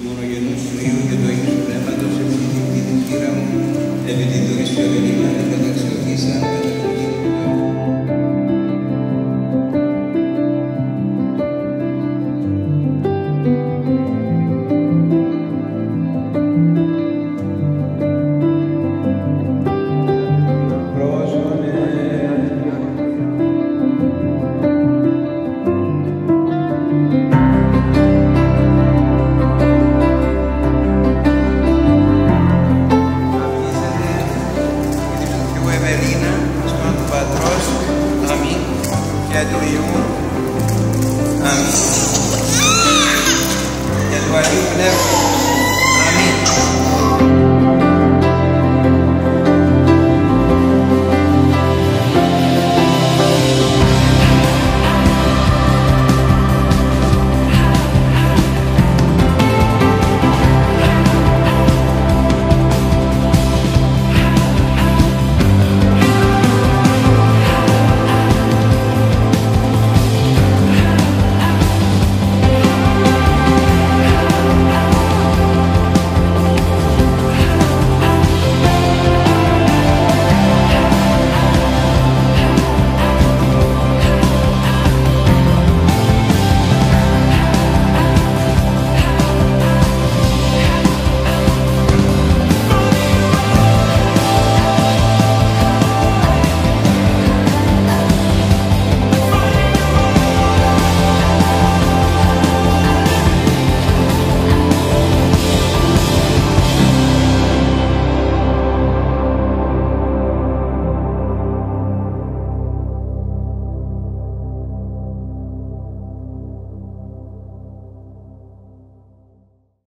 you want to get que é do Rio. Amém.